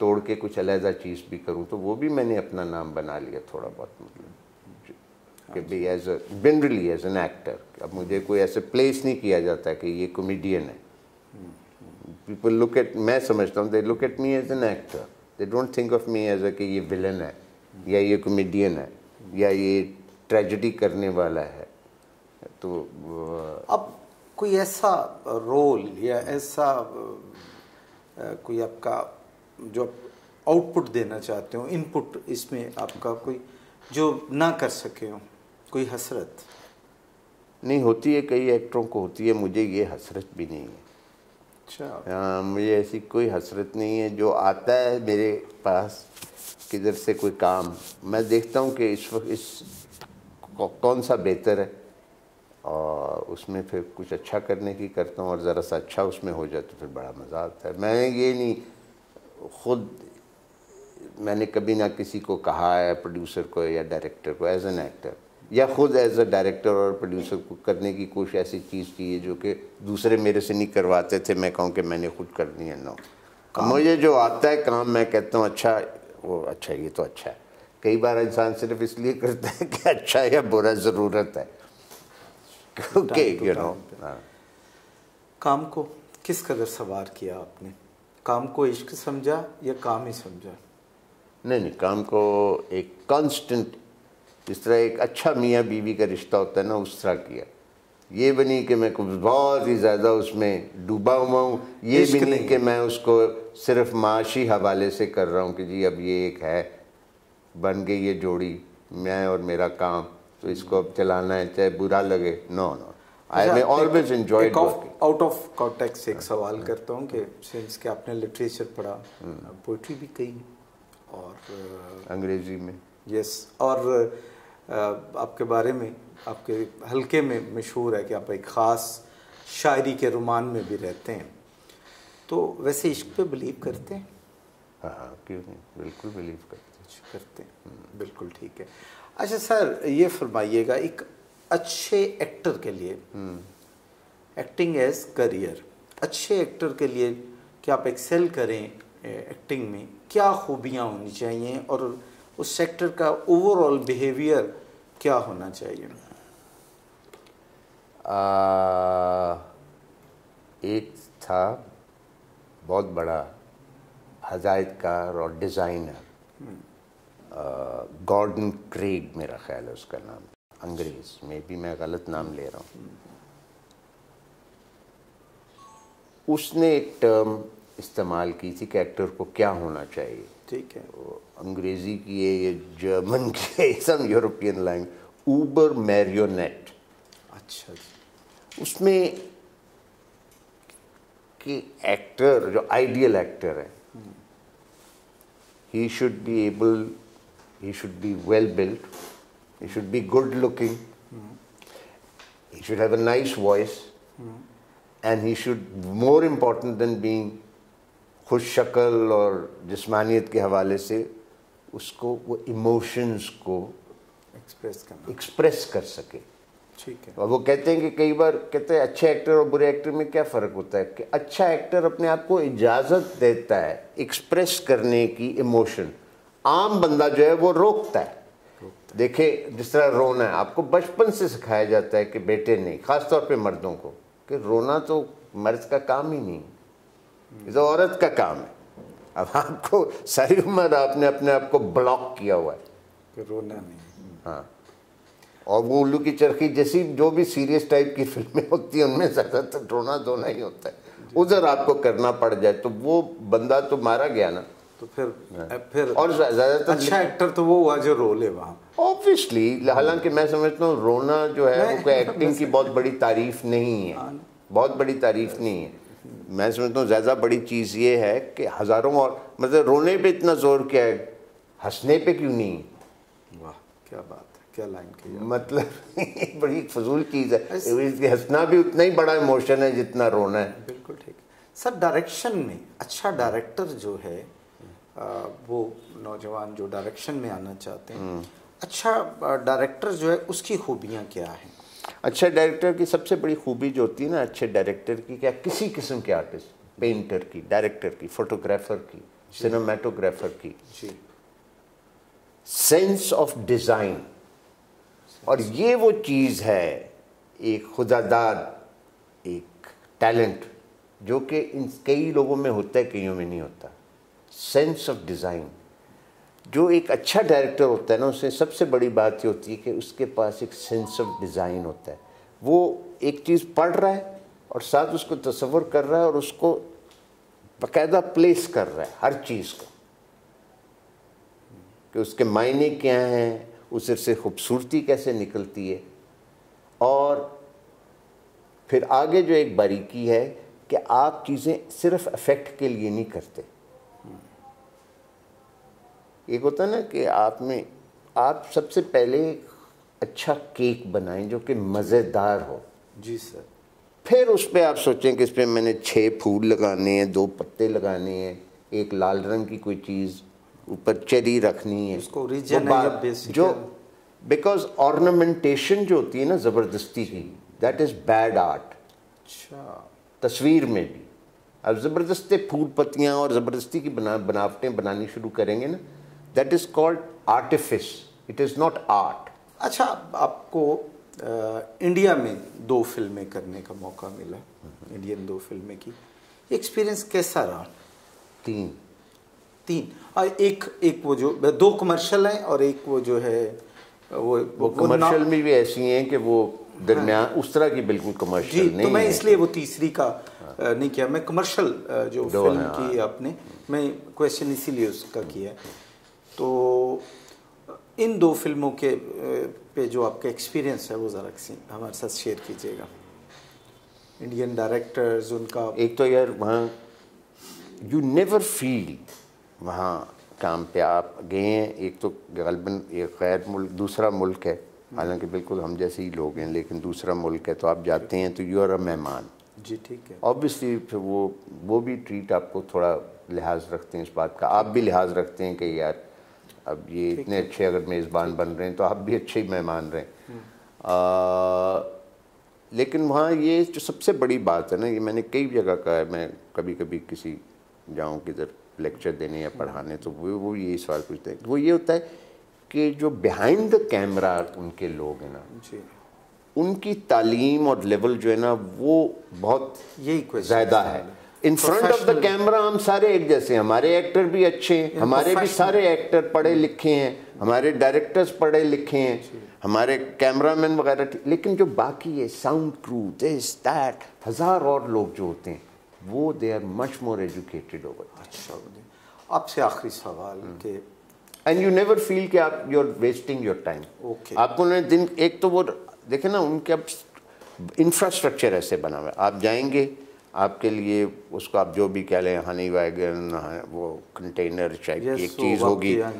तोड़ के कुछ अलहदा चीज़ भी करूँ तो वो भी मैंने अपना नाम बना लिया थोड़ा बहुत मतलब कि भी as a generally as an actor अब मुझे कोई ऐसे प्लेस नहीं किया जाता कि ये कॉमेडियन है। पीपल लुक एट मैं समझता हूँ they look at me as an actor they don't think of me as a कि ये विलन है या ये कॉमेडियन है या ये ट्रेजिडी करने वाला है। तो अब कोई ऐसा रोल या ऐसा कोई आपका जो आउटपुट देना चाहते हो इनपुट इसमें आपका कोई जो ना कर सके हो कोई हसरत? नहीं होती है कई एक्टरों को होती है मुझे ये हसरत भी नहीं है। अच्छा। मुझे ऐसी कोई हसरत नहीं है जो आता है मेरे पास, किधर से कोई काम। मैं देखता हूँ कि इस वक्त इस कौन सा बेहतर है। और उसमें फिर कुछ अच्छा करने की करता हूँ और ज़रा सा अच्छा उसमें हो जाए तो फिर बड़ा मज़ा आता है। मैं ये नहीं, खुद, मैंने कभी ना किसी को कहा है प्रोड्यूसर को या डायरेक्टर को एज एन एक्टर या खुद एज अ डायरेक्टर और प्रोड्यूसर को करने की कोशिश ऐसी चीज़ की है जो कि दूसरे मेरे से नहीं करवाते थे मैं कहूँ कि मैंने खुद करनी है ना मुझे जो आता है काम मैं कहता हूँ अच्छा वो अच्छा ये तो अच्छा है। कई बार इंसान सिर्फ़ इसलिए करता है कि अच्छा या बुरा ज़रूरत है। क्योंकि यू नो काम को किस कदर सवार किया आपने? काम को इश्क समझा या काम ही समझा? नहीं नहीं काम को एक कांस्टेंट जिस तरह एक अच्छा मियाँ बीवी का रिश्ता होता है ना उस तरह किया। ये भी नहीं कि मैं कुछ बहुत ही ज़्यादा उसमें डूबा हुआ हूँ ये भी नहीं नहीं। कि मैं उसको सिर्फ़ माशी हवाले से कर रहा हूँ कि जी अब ये एक है बन गई ये जोड़ी मैं और मेरा काम तो इसको अब चलाना है चाहे बुरा लगे। No no I may always enjoy out of context एक सवाल करता हूँ कि सिंस के आपने लिटरेचर पढ़ा पोइट्री भी कही और अंग्रेज़ी में। यस और आपके बारे में आपके हल्के में मशहूर है कि आप एक ख़ास शायरी के रुमान में भी रहते हैं। तो वैसे इश्क पे बिलीव करते हैं? हाँ हाँ क्यों नहीं? बिल्कुल बिलीव करते अच्छा, करते हैं। बिल्कुल ठीक है। अच्छा सर ये फरमाइएगा एक अच्छे एक्टर के लिए एक्टिंग एज करियर अच्छे एक्टर के लिए कि आप एक्सेल करें एक्टिंग में? क्या खूबियाँ होनी चाहिए? और उस सेक्टर का ओवरऑल बिहेवियर क्या होना चाहिए? आ, एक था बहुत बड़ा हदायतकार और डिज़ाइनर गॉर्डन क्रेग मेरा ख्याल है उसका नाम। अंग्रेज़ में भी मैं गलत नाम ले रहा हूँ। उसने एक टर्म इस्तेमाल की थी कि एक्टर को क्या होना चाहिए। ठीक है। अंग्रेज़ी की है ये जर्मन की है सब यूरोपियन लैंग ऊबर मैरियोनेट अच्छा उसमें कि एक्टर जो आइडियल एक्टर है he should be able he should be well built he should be good looking he should have a nice voice and he should more important than being खुश शक्ल और जिस्मानियत के हवाले से उसको वो इमोशंस को एक्सप्रेस करना। एक्सप्रेस कर सके। ठीक है। और वो कहते हैं कि कई बार कहते हैं अच्छे एक्टर और बुरे एक्टर में क्या फ़र्क होता है? कि अच्छा एक्टर अपने आप को इजाज़त देता है एक्सप्रेस करने की इमोशन आम बंदा जो है वो रोकता है। देखे जिस तरह रोना है आपको बचपन से सिखाया जाता है कि बेटे नहीं खासतौर पे मर्दों को कि रोना तो मर्द का काम ही नहीं ये तो औरत का काम है। अब आपको सारी उम्र आपने अपने आप को ब्लॉक किया हुआ है। रोना नहीं हाँ। और वो उल्लू की चरखी जैसी जो भी सीरियस टाइप की फ़िल्में होती हैं उनमें ज़्यादातर रोना धोना ही होता है। उधर आपको करना पड़ जाए तो वो बंदा तो मारा गया ना। तो फिर फिर और ज़्यादातर अच्छा एक्टर तो वो हुआ जो रोले वहाँ। ऑब्वियसली हालाँकि मैं समझता हूँ रोना जो है वो कोई एक्टिंग की बहुत बड़ी तारीफ़ नहीं है। बहुत बड़ी तारीफ़ नहीं है। मैं समझता हूँ ज़्यादा बड़ी चीज़ ये है कि हज़ारों और मतलब रोने पे इतना ज़ोर क्या है? हंसने पे क्यों नहीं? वाह क्या बात है क्या लाइन की मतलब बड़ी फजूल चीज़ है। हंसना भी उतना ही बड़ा इमोशन है जितना रोना है। बिल्कुल ठीक। सर डायरेक्शन में अच्छा डायरेक्टर जो है आ, वो नौजवान जो डायरेक्शन में आना चाहते हैं अच्छा डायरेक्टर जो है उसकी खूबियाँ क्या हैं? अच्छा डायरेक्टर की सबसे बड़ी खूबी जो होती है ना अच्छे डायरेक्टर की क्या किसी किस्म के आर्टिस्ट पेंटर की डायरेक्टर की फोटोग्राफर की सिनेमाटोग्राफर की। सेंस ऑफ़ डिज़ाइन और ये वो चीज़ है एक खुदादाद एक टैलेंट जो कि इन कई लोगों में होता है कईयों में नहीं होता। सेंस ऑफ़ डिज़ाइन जो एक अच्छा डायरेक्टर होता है ना उससे सबसे बड़ी बात ये होती है कि उसके पास एक सेंस ऑफ़ डिज़ाइन होता है। वो एक चीज़ पढ़ रहा है और साथ उसको तस्वर कर रहा है और उसको बाकायदा प्लेस कर रहा है, हर चीज़ को। कि उसके मायने क्या हैं उससे से खूबसूरती कैसे निकलती है। और फिर आगे जो एक बारीकी है कि आप चीज़ें सिर्फ़ इफ़ेक्ट के लिए नहीं करते। एक होता है ना कि आप में आप सबसे पहले अच्छा केक बनाएँ जो कि मज़ेदार हो। जी सर। फिर उस पर आप सोचें कि इस पर मैंने छः फूल लगाने हैं दो पत्ते लगाने हैं एक लाल रंग की कोई चीज़ ऊपर चेरी रखनी है। उसको जो बिकॉज़ ऑर्नामेंटेशन जो होती है ना ज़बरदस्ती की दैट इज़ बैड आर्ट अच्छा। तस्वीर में भी। अब ज़बरदस्ती फूल पत्तियाँ और ज़बरदस्ती की बना बनावटें बनानी शुरू करेंगे ना that is called artifice it is not art अच्छा आपको अ, इंडिया में दो फ़िल्में करने का मौका मिला इंडियन दो फ़िल्में की। एक्सपीरियंस कैसा रहा? तीन। तीन। और एक एक वो जो दो कमर्शियल हैं और एक वो जो है वो वो कमर्शियल में भी ऐसी हैं कि वो दरमियान उस तरह की बिल्कुल कमर्शियल नहीं तो मैं इसलिए वो तीसरी का अ, नहीं किया। मैं कमर्शियल जो फ़िल्म हाँ। की आपने मैं क्वेश्चन इसीलिए उसका किया। है तो इन दो फ़िल्मों के पे जो आपका एक्सपीरियंस है वो ज़रा हमारे साथ शेयर कीजिएगा। इंडियन डायरेक्टर्स उनका एक तो यार वहाँ यू नेवर फील वहाँ काम पे आप गए हैं एक तो गलबन एक गैर मुल्क दूसरा मुल्क है। हालाँकि बिल्कुल हम जैसे ही लोग हैं लेकिन दूसरा मुल्क है तो आप जाते हैं तो यू आर अ मेहमान। जी ठीक है। ऑब्वियसली फिर वो वो भी ट्रीट आपको थोड़ा लिहाज रखते हैं इस बात का। आप भी लिहाज रखते हैं कि यार अब ये इतने अच्छे अगर मेज़बान बन रहे हैं तो आप भी अच्छे ही मेहमान रहे। आ, लेकिन वहाँ ये जो सबसे बड़ी बात है ना ये मैंने कई जगह कहा है मैं कभी कभी किसी जाऊँ किधर लेक्चर देने या पढ़ाने तो वो वो ये सवाल पूछते हैं। वो ये होता है कि जो बिहाइंड द कैमरा उनके लोग हैं ना उनकी तालीम और लेवल जो है ना वो बहुत यही ज़्यादा है। In front of the camera हम सारे एक जैसे हैं। हमारे एक्टर भी अच्छे हैं। हमारे भी सारे एक्टर पढ़े लिखे हैं। हमारे डायरेक्टर्स पढ़े लिखे हैं। हमारे कैमरामैन वगैरह लेकिन जो बाकी है साउंड क्रू दिस दैट हज़ार और लोग जो होते हैं वो they are much more educated over अच्छा आपसे आखिरी सवाल के एंड यू नेवर फील कि आप you are wasting your time Okay. आपको उन्होंने दिन एक तो वो देखे ना उनके अब इंफ्रास्ट्रक्चर ऐसे बना हुआ है। आप जाएँगे आपके लिए उसको आप जो भी कह लें हनी वैगन वो कंटेनर टाइप की एक चीज़ होगी। हाँ।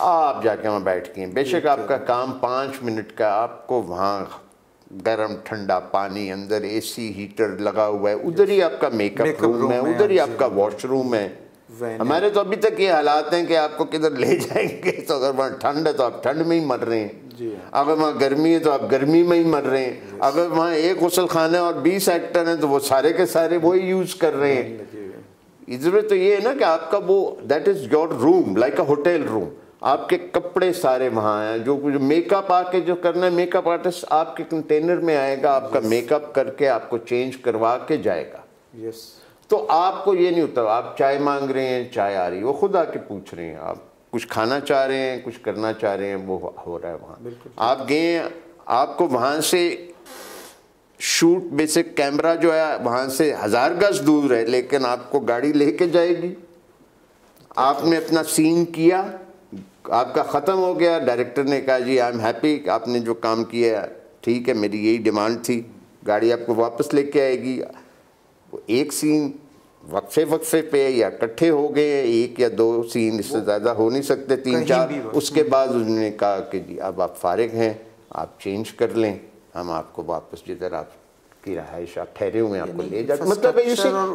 आप जाके वहाँ बैठ के बेशक आपका काम पाँच मिनट का आपको वहाँ गर्म ठंडा पानी अंदर एसी हीटर लगा हुआ है। उधर ही आपका मेकअप रूम है है, उधर ही हाँ आपका वॉशरूम है। हमारे तो अभी तक ये हालात हैं कि आपको किधर ले जाएँगे तो अगर वहाँ ठंड है तो आप ठंड में ही मर रहे हैं। अगर वहाँ गर्मी है तो आप गर्मी में ही मर रहे हैं। अगर वहाँ एक गुसल खाना है और बीस एक्टर हैं तो वो सारे के सारे वही यूज़ कर रहे हैं। लगे इधर तो ये है ना कि आपका वो that is your room like a hotel room आपके कपड़े सारे वहाँ हैं जो कुछ मेकअप आके जो करना है मेकअप आर्टिस्ट आपके कंटेनर में आएगा आपका मेकअप करके आपको चेंज करवा के जाएगा। यस तो आपको ये नहीं होता आप चाय मांग रहे हैं चाय आ रही है वो खुद आके पूछ रहे हैं आप। कुछ खाना चाह रहे हैं कुछ करना चाह रहे हैं वो हो रहा है वहाँ। आप गए आपको वहाँ से शूट बेसिक कैमरा जो है वहाँ से हज़ार गज दूर है लेकिन आपको गाड़ी लेके जाएगी। आपने अपना सीन किया आपका ख़त्म हो गया। डायरेक्टर ने कहा जी आई एम हैप्पी आपने जो काम किया ठीक है मेरी यही डिमांड थी। गाड़ी आपको वापस लेके आएगी। वो एक सीन वक्फे वक्फे पे या इकट्ठे हो गए एक या दो सीन इससे ज़्यादा हो नहीं सकते तीन चार। उसके बाद उन्होंने कहा कि जी अब आप फारिग हैं आप चेंज कर लें हम आपको वापस जिधर आप की रहाइश आप ठहरे हुए हैं आपको ले जाते मतलब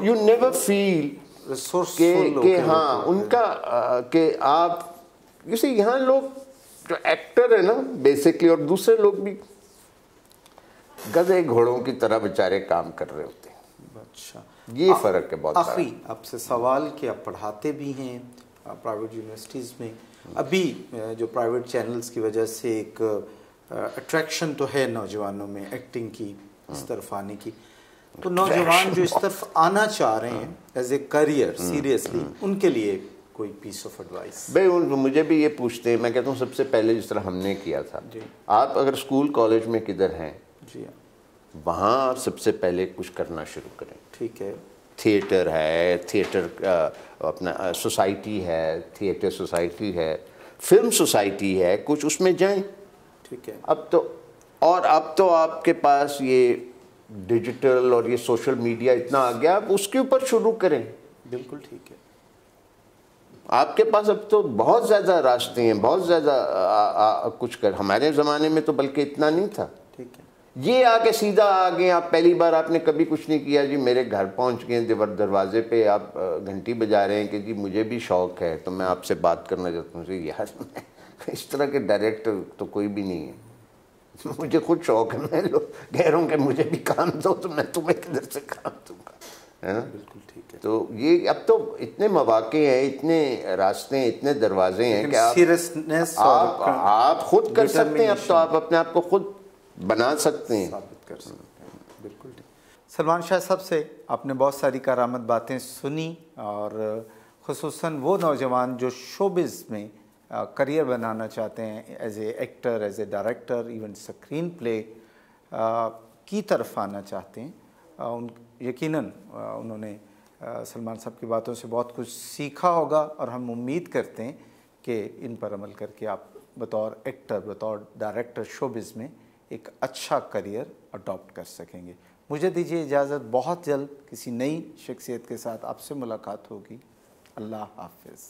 यू नेवर फील के के हाँ उनका के आप जैसे यहाँ लोग जो एक्टर है ना बेसिकली और दूसरे लोग भी गधे घोड़ों की तरह बेचारे काम कर रहे होते हैं। अच्छा। ये फ़र्क है बहुत। आखिरी आपसे सवाल कि आप पढ़ाते भी हैं प्राइवेट यूनिवर्सिटीज़ में। अभी जो प्राइवेट चैनल्स की वजह से एक अट्रैक्शन तो है नौजवानों में एक्टिंग की इस तरफ़ आने की। तो नौजवान जो इस तरफ़ आना चाह रहे हैं एज ए करियर सीरियसली उनके लिए कोई पीस ऑफ़ एडवाइस भाई उन मुझे भी ये पूछते हैं मैं कहता हूँ सबसे पहले जिस तरह हमने किया था। जी। आप अगर स्कूल कॉलेज में किधर हैं जी। वहाँ सबसे पहले कुछ करना शुरू करें। ठीक है। थिएटर है थिएटर अपना सोसाइटी है थिएटर सोसाइटी है फ़िल्म सोसाइटी है कुछ उसमें जाएँ। ठीक है। अब तो और अब तो आपके पास ये डिजिटल और ये सोशल मीडिया इतना आ गया आप उसके ऊपर शुरू करें। बिल्कुल ठीक है। आपके पास अब तो बहुत ज़्यादा रास्ते हैं बहुत ज़्यादा कुछ कर हमारे ज़माने में तो बल्कि इतना नहीं था। ठीक है। ये आके सीधा आ गए आप पहली बार आपने कभी कुछ नहीं किया? जी मेरे घर पहुँच गए दीवार दरवाजे पे। आप घंटी बजा रहे हैं कि जी मुझे भी शौक है तो मैं आपसे बात करना चाहता हूँ। यार इस तरह के डायरेक्टर तो कोई भी नहीं है। मुझे खुद शौक है। मैं लोग कह रहा हूँ कि मुझे भी काम दो तो मैं तुम्हें किधर से काम दूँगा? है ना? बिल्कुल ठीक है। तो ये अब तो इतने मौाक़े हैं इतने रास्ते हैं इतने दरवाजे हैं कि आप आप आप खुद कर सकते हैं। अब तो आप अपने आप को खुद बना सकते हैं। साबित कर सकते हैं। बिल्कुल ठीक। सलमान शाह साहब से आपने बहुत सारी कारामद बातें सुनी और खसूसन वो नौजवान जो शोबिज़ में करियर बनाना चाहते हैं as a actor as a director even screen play की तरफ़ आना चाहते हैं। उन, यकीनन उन्होंने सलमान साहब की बातों से बहुत कुछ सीखा होगा और हम उम्मीद करते हैं कि इन पर अमल करके आप बतौर एक्टर बतौर डायरेक्टर शोबिज़ में एक अच्छा करियर अडॉप्ट कर सकेंगे। मुझे दीजिए इजाज़त, बहुत जल्द किसी नई शख्सियत के साथ आपसे मुलाकात होगी। अल्लाह हाफिज़।